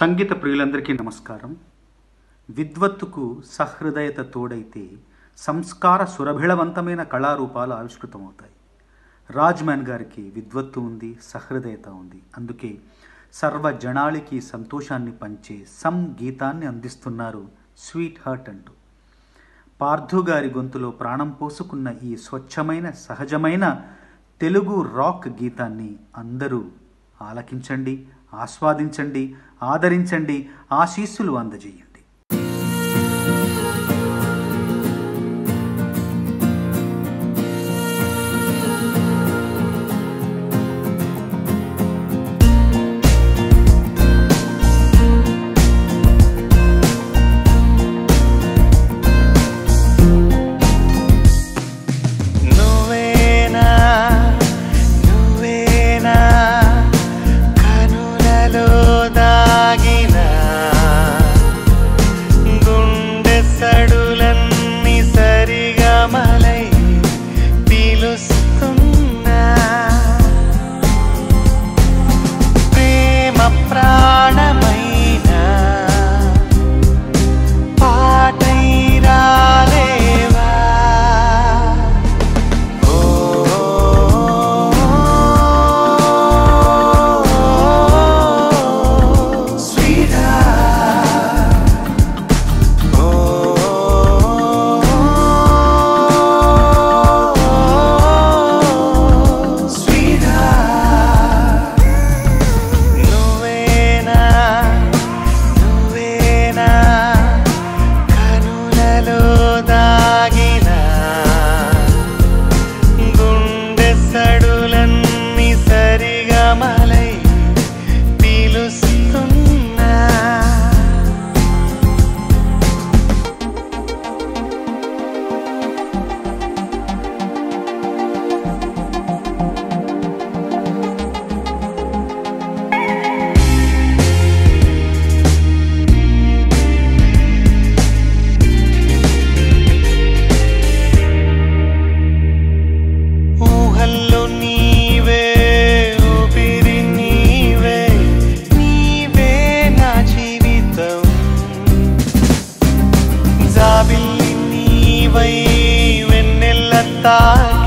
సంగీత ప్రియులందరికీ నమస్కారం. విద్వత్తుకు సహృదయత తోడైతే సంస్కార సురభిళవంతమైన కళారూపాలు ఆవిష్కృతమవుతాయి. రాజ్మ్యాన్ గారికి విద్వత్తు ఉంది సహృదయత ఉంది. అందుకే సర్వ జనాళికి సంతోషాన్ని పంచే సంగీతాన్ని అందిస్తున్నారు స్వీట్ హార్ట్ అంటూ. పార్థు గారి గొంతులో ప్రాణం పోసుకున్న ఈ స్వచ్ఛమైన సహజమైన తెలుగు రాక్ గీతాన్ని అందరూ ఆలకించండి ఆస్వాదించండి ఆదరించండి ఆశీస్సులు అందజేయండి. tie